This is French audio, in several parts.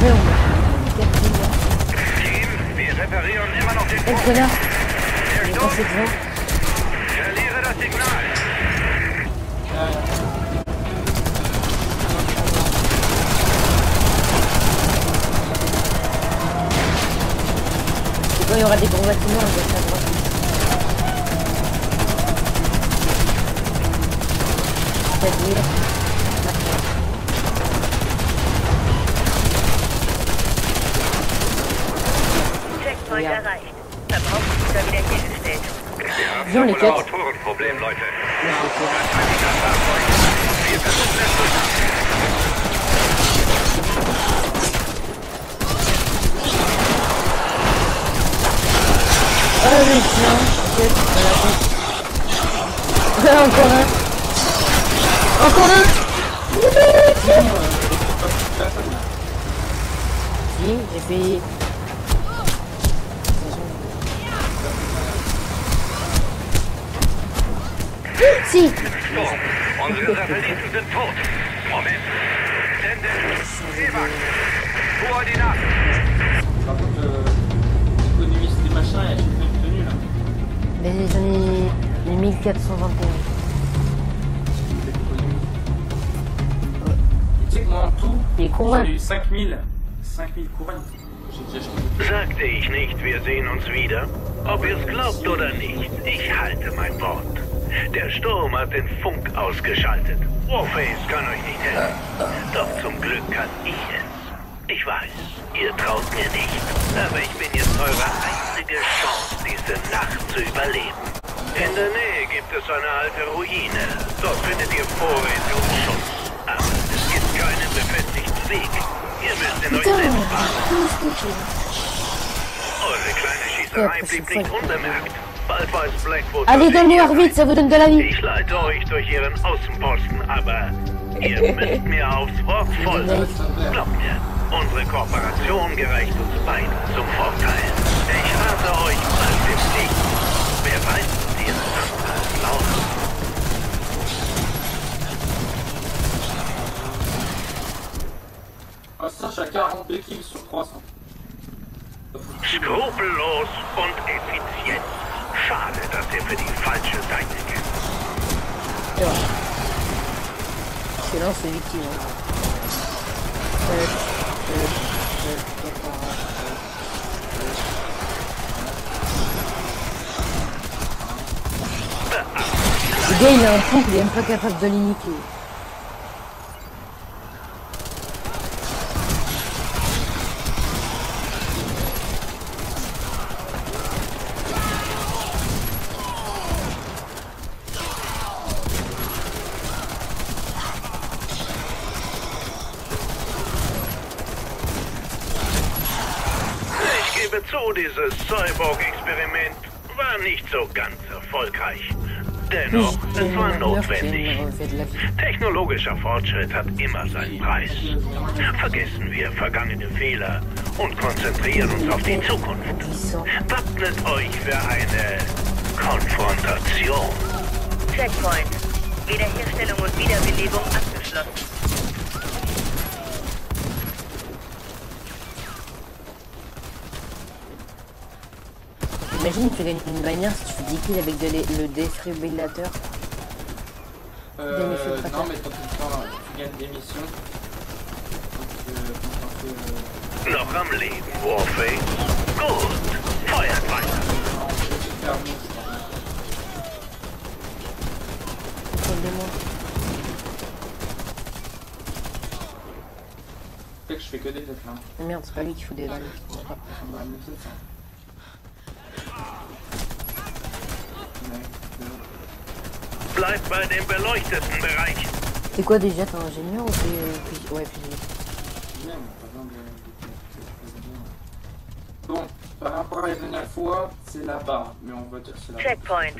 Der Il est passé quand il y aura des gros bâtiments, on va à droite. Checkpoint Ja. erreicht. Verbrauchsgüter wiederhergestellt. Wir haben Jean, les wohl ein quatre. Motorenproblem, Leute. Là, c'est fait. Wahrscheinlich das Fahrzeug. Wir versuchen es durch. Ah oui. Encore un Encore Si, j'ai. Si So, unsere Satelliten sind tot. Moment. Tendenz, Seewag. Koordinaten. Par contre, euh, économise des machins et acheter une tenue là. Les années... Les 1421. Tu sais que moi en tout, j'ai eu 5000. 5000 couronnes. Sagte ich nicht, wir sehen uns wieder? Ob ihr es glaubt oder nicht, ich halte mein Wort. Der Sturm hat den Funk ausgeschaltet. Warface kann euch nicht helfen. Doch zum Glück kann ich es. Ich weiß, ihr traut mir nicht. Aber ich bin jetzt eure einzige Chance, diese Nacht zu überleben. In der Nähe gibt es eine alte Ruine. Dort findet ihr Vorräte und Schutz. Aber es gibt keinen befestigten Weg. Ihr müsst in euch selbst fahren. Eure kleine Schießerei blieb nicht unbemerkt. Bald weiß Blackwood, vous donne de la vie Ich leite euch durch ihren Außenposten, aber ihr müsst mir aufs Wort folgen. Glaubt mir, unsere Kooperation gereicht uns beiden zum Vorteil. Ich rate euch, bleibt im Licht. Wer weiß, wie es anders. Ah, ça, j'ai 42 kills sur 300. Skrupellos und effizient. Schade, dass ihr für die falsche Seite geht. Voilà. Excellent, c'est victime. Le gars il a un pompe, il est même pas capable de l'iniquer. Cyborg-Experiment war nicht so ganz erfolgreich. Dennoch, es war notwendig. Technologischer Fortschritt hat immer seinen Preis. Vergessen wir vergangene Fehler und konzentrieren uns auf die Zukunft. Wappnet euch für eine Konfrontation. Checkpoint. Wiederherstellung und Wiederbelebung abgeschlossen. Imagine, tu gagnes une bannière si tu fais 10 kills avec de le défibrillateur. Euh, non, mais quand tu, gagnes des missions. Noch am Leben, Warface. Gut. Feuert weiter. Fait que je fais que des têtes là. Merde, c'est pas lui qui fout des balles. Deux. Bleib bei dem beleuchteten Bereich. T'es quoi déjà T'es ingénieur ou t'es. euh, ouais, de- Bon, par rapport à la dernière fois, c'est là-bas, mais on va dire c'est là-bas. Checkpoint.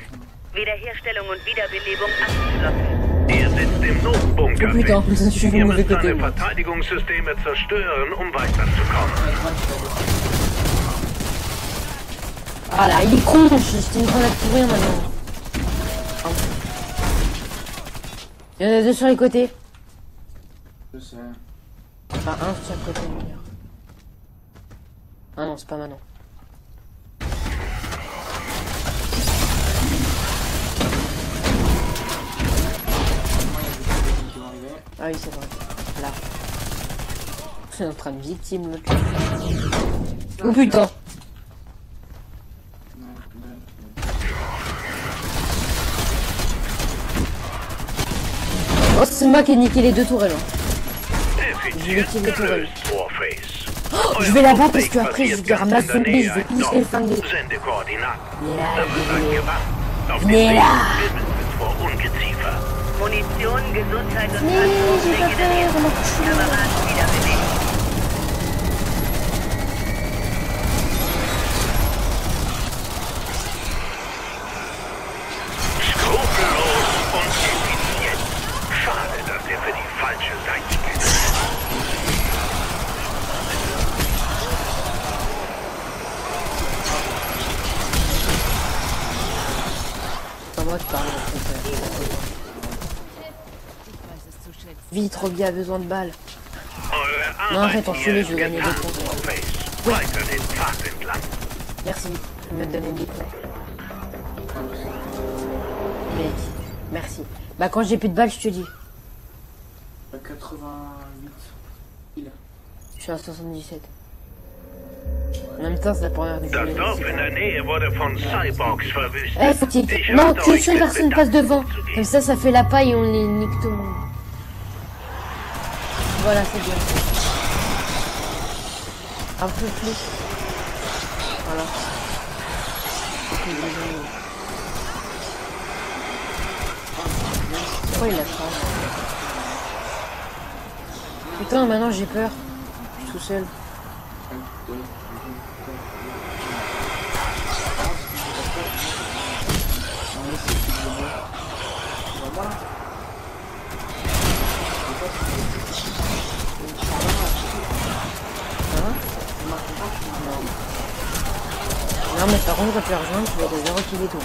Wiederherstellung und Wiederbelebung abgeschlossen. Ihr sitzt im Notbunker. Oh putain, je suis Ihr müsst alle. Verteidigungssysteme zerstören, um weiterzukommen. Ah là, il est con, j'étais en train de courir maintenant. Il y en a deux sur les côtés. Je sais. Enfin, un sur chaque côté. Ah non, c'est pas arriver. Ah oui, c'est vrai. Là. C'est en train de victime. Oh putain Ouais, deux. Oh, c'est moi qui ai niqué les deux tourelles. hein. Je vais là-bas parce que après, je vais ramasser le je vais tous les flinguer. Venez là, Weg là. wimmelt es vor Ungeziefer. Munition, Gesundheit und Mais Transport j'ai pas regeneriert. peur, mon chou. Kameraden wiederbelebt. Skrupellos und effizient. Schade, dass er für die falsche Seite geht. C'est pas moi qui parle. en fait, euh. Vite, Robbie a besoin de balles. Eure Non, arrête, hier je veux gagner des points. Entlang. Merci de me donner des points. Mec, merci. Bah quand j'ai plus de balles, je te dis. Euh, 88. Il a. Je suis à 77. En même temps, c'est la première fois que je. Eh, faut qu'il... Non, qu'une seule personne passe devant. Comme ça, ça fait la paille et on les nique tout le monde. Voilà, c'est bien. Un peu plus. Voilà. Pourquoi il a ça Putain, maintenant j'ai peur. Je suis tout seul. Non, mais par contre, quand tu vas rejoindre, tu vas kill et tout.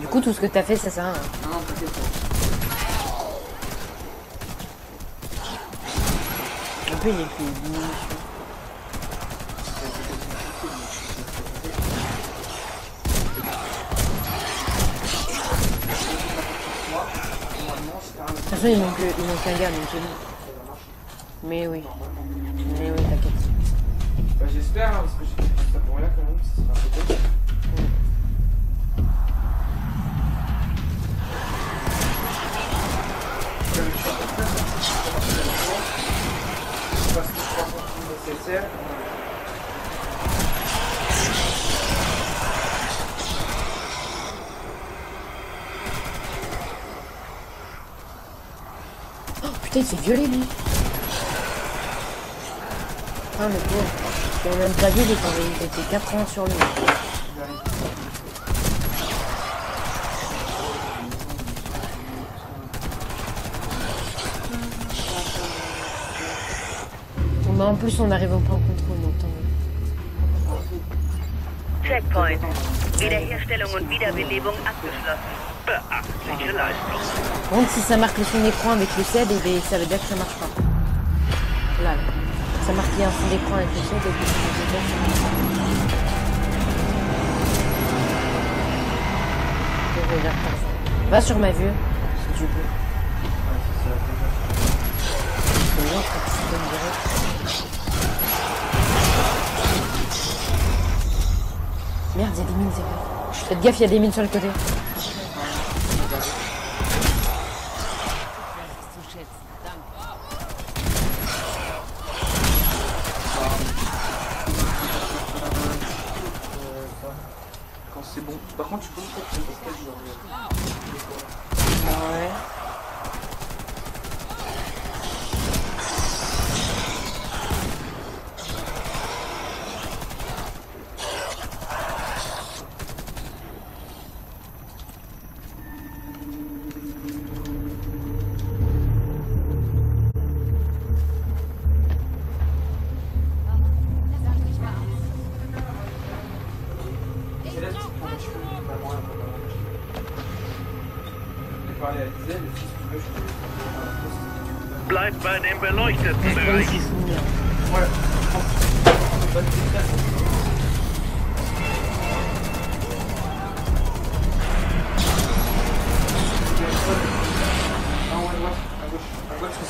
Du coup, tout ce que t'as fait, ça sert à rien. Non. Un peu, j'ai plus de toute façon, il manque, il manque un gars, donc c'est bon. Mais oui. J'espère, hein, parce que j'ai fait tout ça pour rien quand même, ça sera un peu nécessaire. Oh, putain, il s'est violé, lui. Ah, le pauvre. Il a même pas vu, il était, il était 4 ans sur lui. Bon, bah, en plus, on arrive au point contrôle, donc tant. Checkpoint. Wiederherstellung und Wiederbelebung abgeschlossen. Beachtliche Leistung. Contre, si ça marque le son d'écran avec le CED, eh ça veut dire que ça marche pas ça marque bien fond d'écran avec le son des Va sur ma vue, si tu veux. Merde, il y a des mines, c'est vrai. Faites gaffe, il y a des mines sur le côté.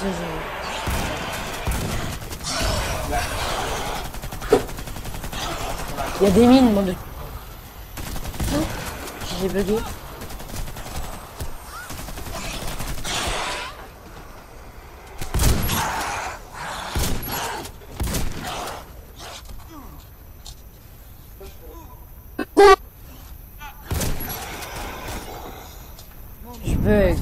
Ça, je- Il y a des mines, mon dieu. J'ai bugué. Je bug.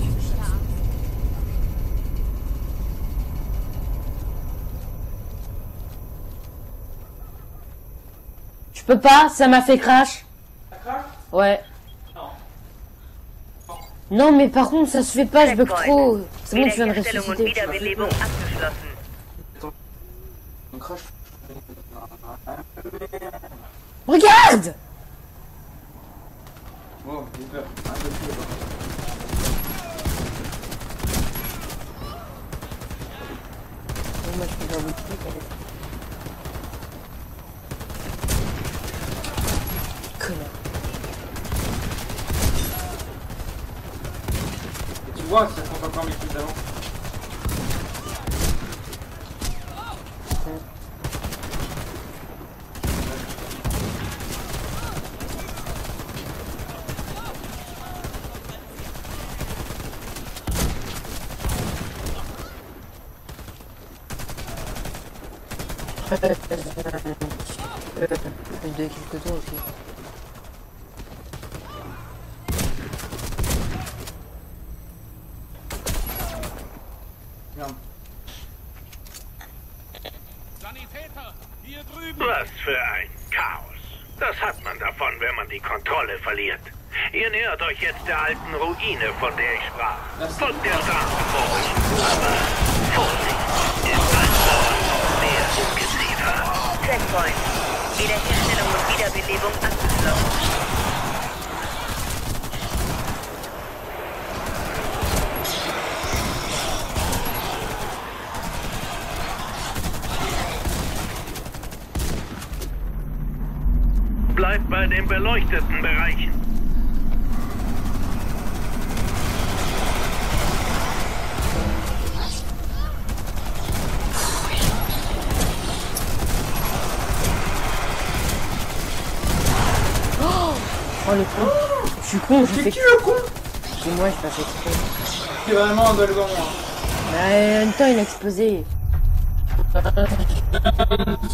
Je peux pas, ça m'a fait crash. Ouais. Non. Non, mais par contre, ça se fait pas, je bug trop. C'est bon, tu viens de ressusciter. Regarde Oh, j'ai peur. Un peu plus, là. Moi, je peux faire le truc, allez. Tu vois, ça compte encore mes trucs d'avant. Quelques aussi. Alten Ruine, von der ich sprach. Folgt der Dame vor euch. Aber Vorsicht, ist ein Ort sehr ungeziefer. Checkpoint. Wiederherstellung und Wiederbelebung abgeschlossen. Bleibt bei den beleuchteten Bereichen. Con, je C'est fais qui le con C'est moi, je pas fait exprès. C'est vraiment un devant moi. Mais en même temps, il a explosé.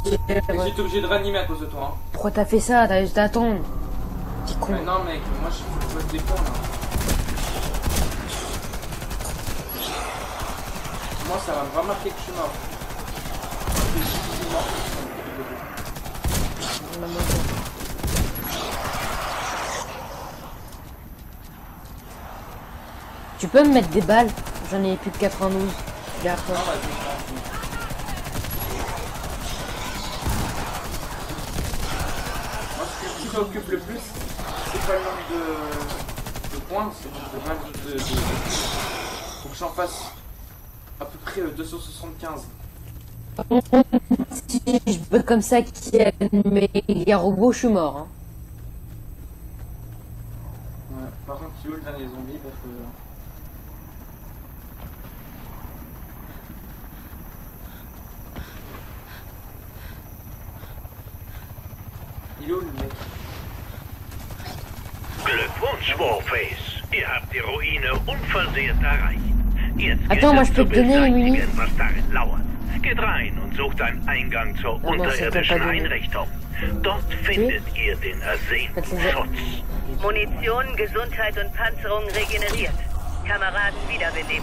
J'ai été obligé de réanimer à cause de toi. Hein. Pourquoi t'as fait ça? T'as juste à attendre. Petit con. Mais non, mec, moi je fasse des points là. Moi ça va me remarquer que je suis mort. Je suis mort. Tu peux me mettre des balles? J'en ai plus de 92. Regarde toi. Non, vas-y, je m'en fous. Moi, ce qui m'occupe le plus, c'est pas le nombre de, de points, c'est le nombre de, de, de... Faut que j'en fasse à peu près euh, 275. Si je peux comme ça qu'il y a mes gars robots, je suis mort. Hein. Ouais, par contre, C'est où le dernier zombie parce que... Warface. Ihr habt die Ruine unversehrt erreicht. Jetzt Attends, gilt moi, es je zu peux te donner une beseitigen, Mini. was darin lauert. Geht rein und sucht einen Eingang zur Ah, unterirdischen. Einrichtung. Dort findet ihr den ersehnten Schutz. Munition, Gesundheit und Panzerung regeneriert. Kameraden wiederbelebt.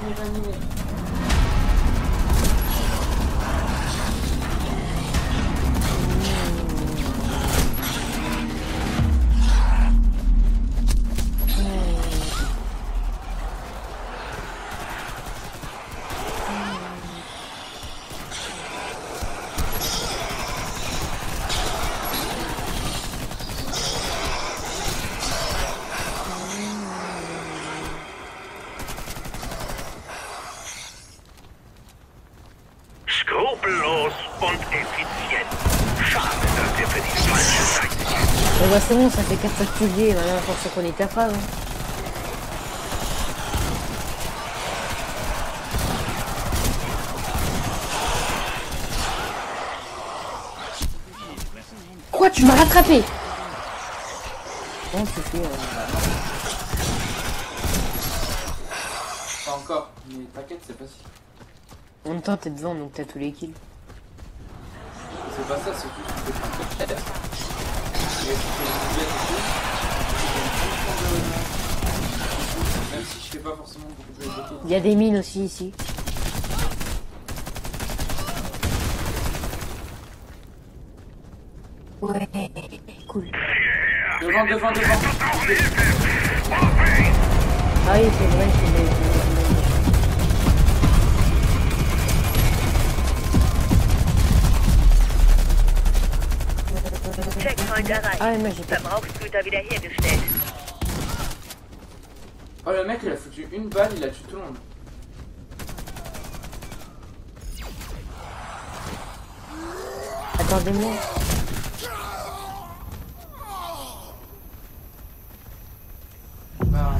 C'est bon, ça fait 4 fois que tu le dis, maintenant, faut qu'on ait ta phrase. hein. Quoi, tu m'as rattrapé? Comment tu fais euh, Pas encore, mais t'inquiète, c'est pas si. En même temps, t'es devant, donc t'as tous les kills. C'est pas ça, c'est juste que Il y a des mines aussi ici. Ouais, cool. Devant, devant, devant. Ah oui, c'est vrai, c'est des... Oh, le mec, il a foutu une balle, il a tué tout le monde. Attendez-moi. Bah,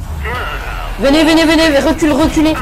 Venez, venez, venez, recule, reculez.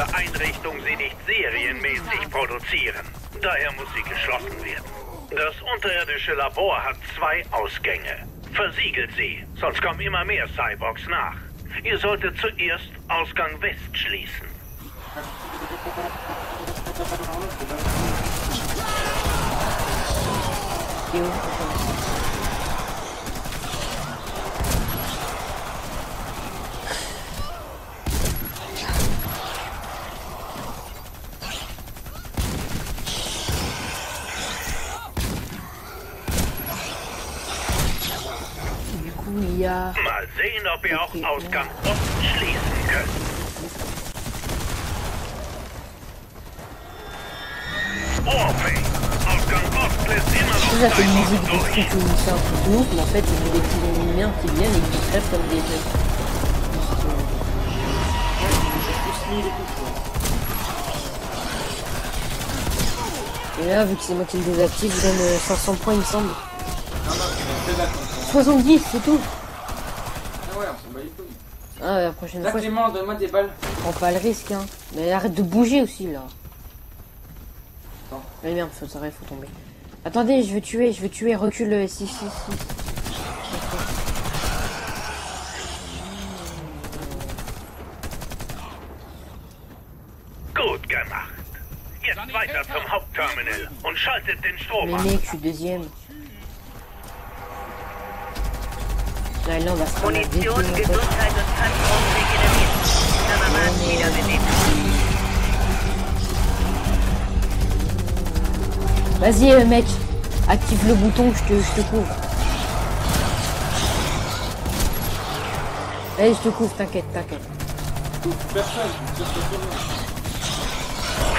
Diese Einrichtung sie nicht serienmäßig produzieren. Daher muss sie geschlossen werden. Das unterirdische Labor hat zwei Ausgänge. Versiegelt sie, sonst kommen immer mehr Cyborgs nach. Ihr solltet zuerst Ausgang West schließen. Il schließen könnt. Warface, Ausgang Ost lässt immer Ça, noch ça fait une Cyborgs musique de durch. truc où c'est un truc de ouf, mais en fait, il y a des petits lumières qui viennent et qui crèvent comme des quoi. Et là, vu que c'est moi qui le désactive, je donne euh, 500 points, il me semble. Non, non, c'est là qu'on prend. 70, c'est tout. Ah ouais, on s'en bat les couilles. Ah, la prochaine Là, fois, Clément, donne-moi des balles. prends pas le risque, hein. Mais arrête de bouger aussi, là. Attends. Mais merde, faut s'arrêter, faut tomber. Attendez, je veux tuer, je veux tuer, recule, euh, si, si, si. Gut gemacht. Jetzt weiter zum Hauptterminal und schaltet den Strom Mais an. mec, je suis deuxième. Munition. Gesundheit und Panzerung regeneriert. Kameraden wiederbelebt. Vas-y, euh, mec, active le bouton, je te, je te couvre. Allez, je te couvre, t'inquiète, t'inquiète. Personne, sauf que tout le monde.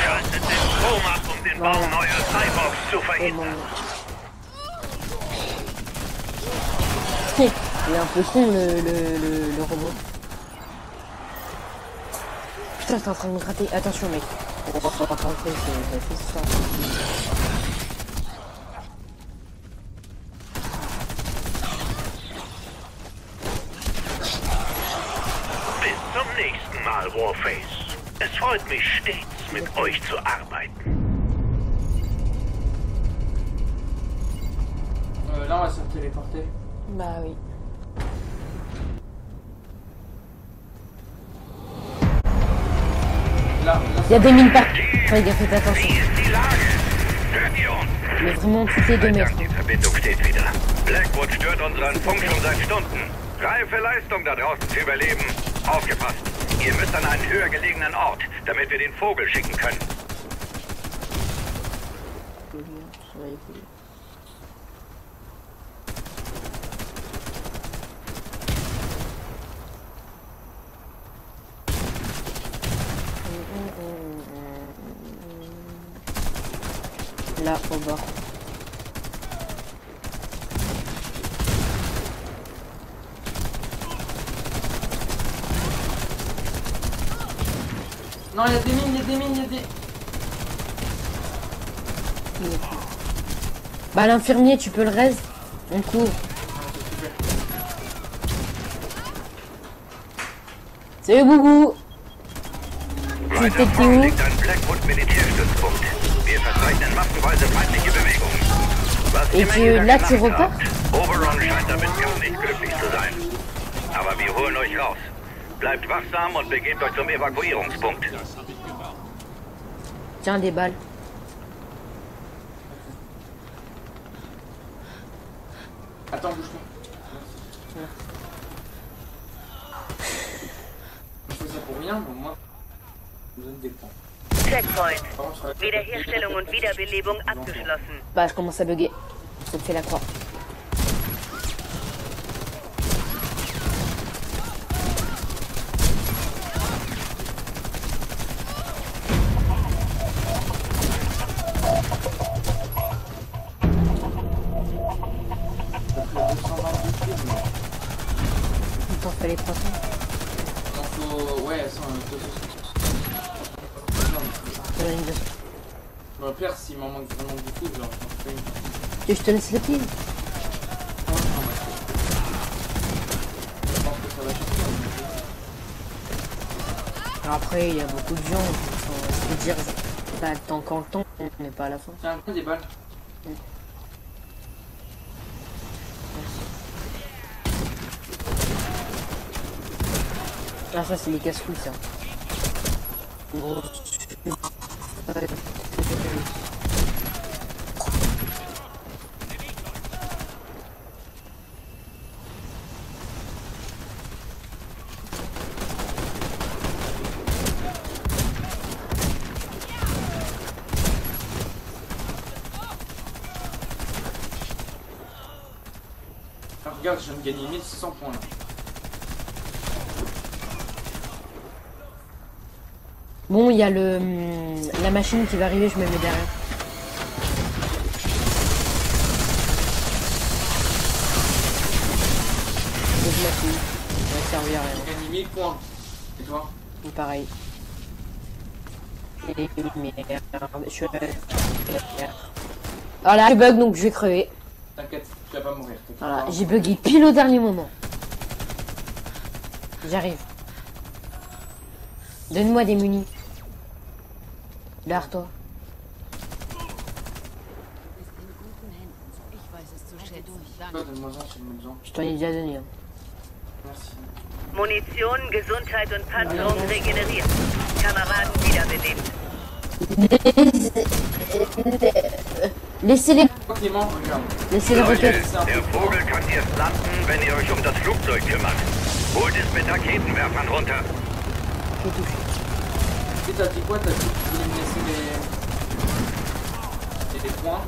Schaltet den Strom ab, um den Bau neuer Cyborgs zu C'est bon. verhindern. Il est un peu con le, le, le, le robot. Putain, t'es en train de me gratter. Attention, mec. On va pas rentrer, c'est c'est ça. Bis zum nächsten Mal, Warface. Es freut mich stets, mit euch zu arbeiten. Euh, là, on va se téléporter. Bah oui. Il y a des mines partout. Fais gaffe, faites attention. Wie ist die Lage? Hört ihr uns? Mais vraiment toutes les deux mètres. Die Verbindung steht wieder. Blackwood stört unseren Funk schon seit Stunden. Reife Leistung da draußen zu überleben. Aufgepasst. Ihr müsst an einen höher gelegenen Ort, damit wir den Vogel schicken können. Là, au bord. Non, il y a des mines, il y a des mines, il y a des. Bah l'infirmier, tu peux le raise On court. Salut C'était up front où Et immer tu- là, tu repars Oberon scheint damit gar nicht glücklich zu sein. Aber wir holen euch raus. Bleibt wachsam und begebt euch zum Evakuierungspunkt. Tiens, des balles. Attends, bouge-toi. On fait ça pour rien, mais moi, je donne des points. Checkpoint. Par contre, sur la- Wiederherstellung und Wiederbelebung abgeschlossen. Bah je commence à bugger. Fait la croix. Pense que ça va chercher. Alors Après, il y a beaucoup de gens qui je veux dire, le temps quand le temps, on n'est pas à la fin. Tiens, des balles. Ah ça c'est les casse-couilles ça. Ah, regarde, je viens de gagner 1600 points là. Bon, il y a le hum, la machine qui va arriver, je me mets derrière. Donc ma fille, ça va servir à rien. J'ai gagné 1000 points. Et toi? Tout pareil. Et merde, je suis Alors là, je bug donc je vais crever. T'inquiète, vas pas mourir. Voilà, j'ai bugué pile au dernier moment. J'arrive. Donne-moi des munis. Derrière toi. Je t'en ai déjà donné. hein. Merci. Munition, Gesundheit und Panzerung regeneriert. Kameraden wiederbelebt. Laissez-les, Toi, Clément, regarde. laissez les Leute, roquettes. der Vogel kann erst landen, wenn ihr euch um das Flugzeug kümmert. Holt es mit Raketenwerfern runter. Je touche. Tu sais, t'as dit quoi T'as dit que tu voulais me laisser les... les points.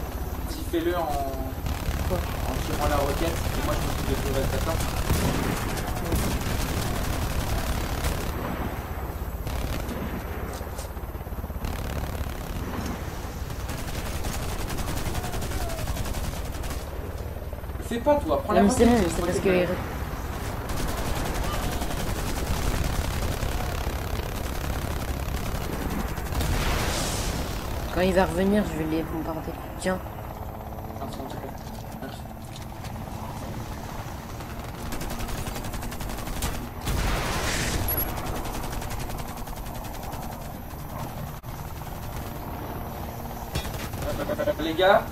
Si fais-le en... En tirant la roquette. Et moi, je m'occupe de le fais pas, toi. Prends la c'est c'est parce que. Quand il va revenir, je vais les bombarder. Tiens, Ah, c'est bon, c'est bon. Merci. Euh, Les gars,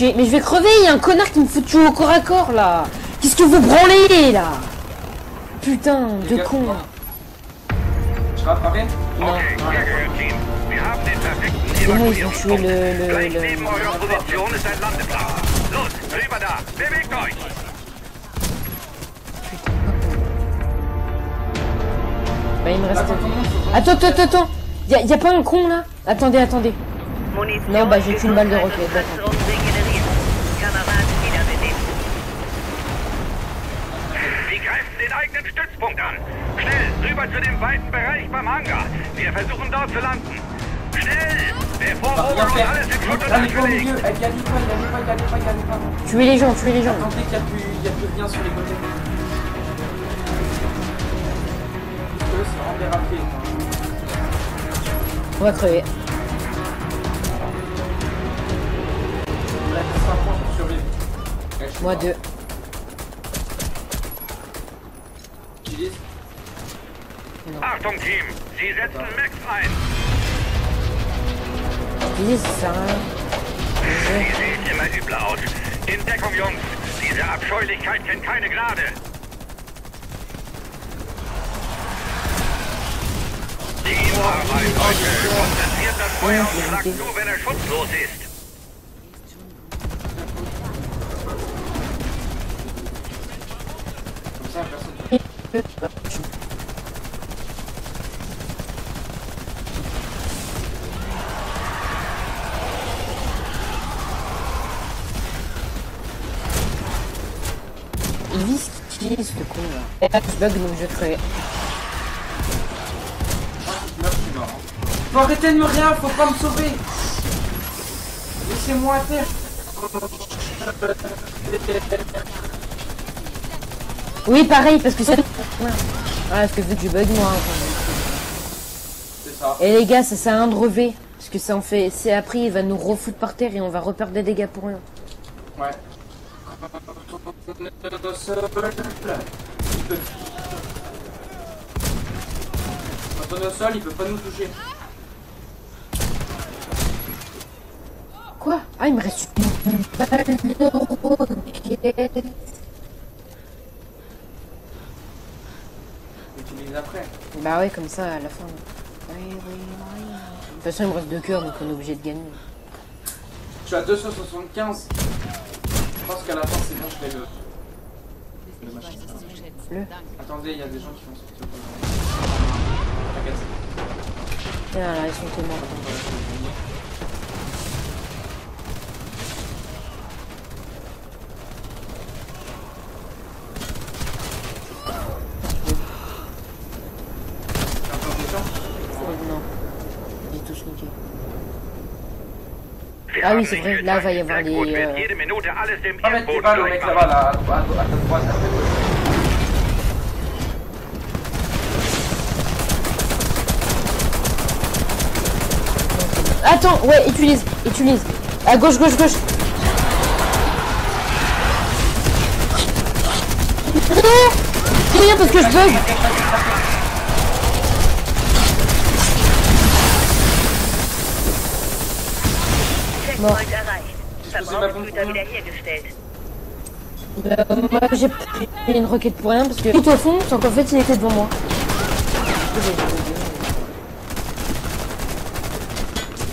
Mais je vais crever, il y a un connard qui me fout au corps à corps là. Qu'est-ce que vous branlez là? Putain, les de gars, con. Je Non, ils ont tué le. le, le... Bah, il me Là, reste. qu'on- Attends, attends, attends Y'a y a pas un con là? Attendez, attendez. Non, bah, j'ai qu'une balle de roquette, den Stützpunkt an. Schnell, rüber zu dem weiten Bereich beim Hangar. Wir versuchen dort zu landen. Schnell, bevor Bah, alles in Schutt und Asche Eh. Tuez les gens, tuez les gens. Attendez qu'il n'y a, plus- sur les côtés. On va crever. Là, il Achtung, Team. Sie setzen Max ein. Rien. Sie sehen immer übler aus. In Deckung, Jungs. Diese Abscheulichkeit kennt keine Gnade. Teamarbeit, Leute. Konzentriert das Feuer und schlagt zu, wenn er schutzlos ist. Comme bug donc je vais crever. Faut arrêter de me rien, faut pas me sauver. Laissez-moi à terre. Oui, pareil, parce que ça. Ouais, parce que vu que je bug moi. enfin. C'est ça. Et les gars, ça sert à rien de relever. Parce que ça en fait. C'est après, il va nous refoutre par terre et on va reperdre des dégâts pour rien. Ouais. Au sol, il peut- Quand on est au sol, il peut pas nous toucher. Quoi? Ah, il me reste une balle de roquette. Utilise après. Bah ouais, comme ça, à la fin. De toute façon, il me reste deux cœurs, donc on est obligé de gagner. Je suis à 275. Je pense qu'à la fin, c'est bon, je fais le. le. Attendez, il y a des gens qui vont sortir. Tiens, là, ils sont Oh, niqué. Wir Ah oui, c'est vrai, là va y avoir Sehr gut, des, wird euh, jede Minute alles im Pas mettre des Erdboden balles au mec durchmachen. là-bas, là, à, à, à ta droite, à ta gauche. Attends, ouais, utilise, utilise. À gauche, gauche, gauche. Rien parce que je bug. Wiederhergestellt. Euh, moi, j'ai pris une roquette pour rien parce que tout au fond, sans qu'en fait, il était devant moi.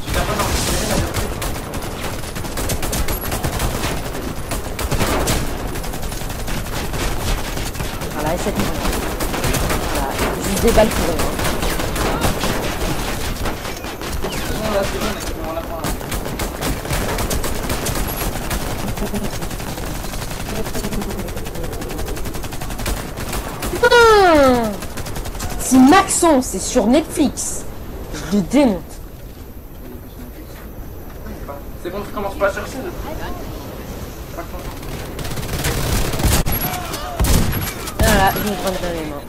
Tu t'as pas dans le Voilà, et cette Voilà, juste des balles pour là, bon, bon, fin, là. Putain C'est Maxence, c'est sur Netflix. Je le démonte. C'est bon, tu commences pas à chercher content. Voilà, je me prends dans les mains.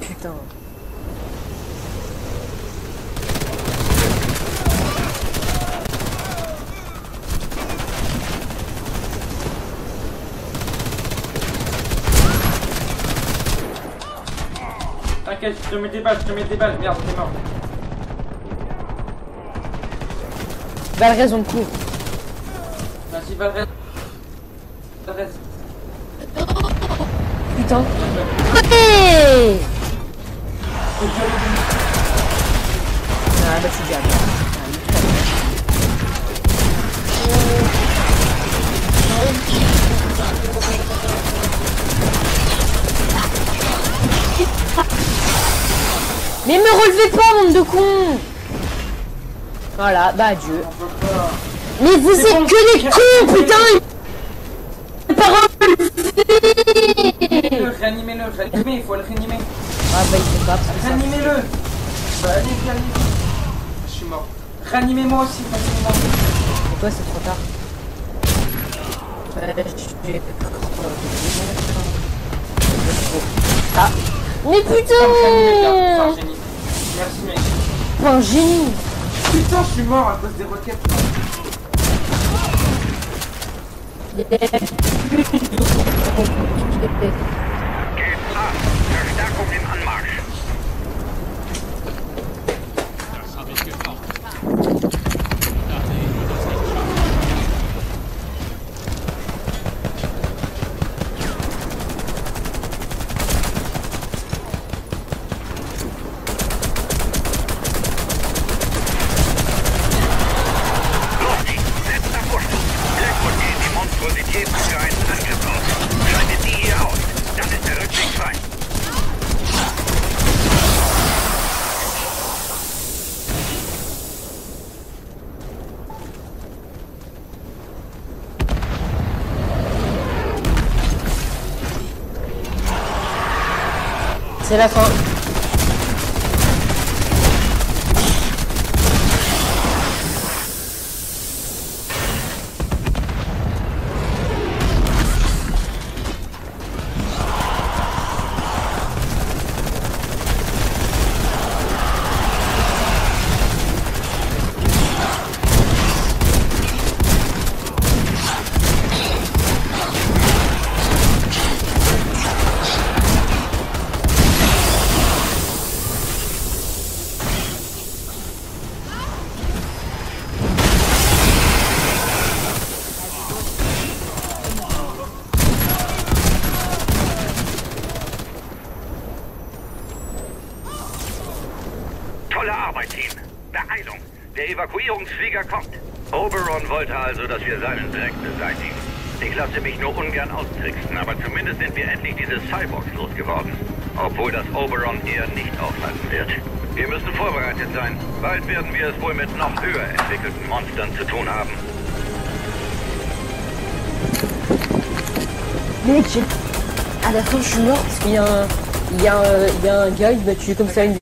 Putain. T'inquiète, je te mets des balles, je te mets des balles. Merde, t'es mort. Belle raison de coup. Vas-y, Valrez. Valrez. Putain. Ouais Ah bah c'est bien. Mais me relevez pas, monde de con Voilà, bah adieu. Peut. Mais vous êtes bon, que des cons, putain Réanimez-le, réanimez-le, réanimez, il faut le réanimer. Ah bah il fait pas. Réanimez-le Bah allez, réanimez. Je suis mort. Réanimez-moi aussi, réanimez-moi. Toi c'est trop tard. Je vais- Ah Mais putain. Merci mec. Génie Putain, je suis mort à cause des roquettes. Geht ab! Verstärkung im Anmarsch! C'est la fin. Arbeit, Team. Beeilung. Der Evakuierungsflieger kommt. Oberon wollte also, dass wir seinen Dreck beseitigen. Ich lasse mich nur ungern austricksen, aber zumindest sind wir endlich diese Cyborgs losgeworden. Obwohl das Oberon eher nicht aufhalten wird. Wir müssen vorbereitet sein. Bald werden wir es wohl mit noch höher entwickelten Monstern zu tun haben. Mec, à la fin je suis mort parce qu'il y y, y a un gars, il m'a tué comme ça une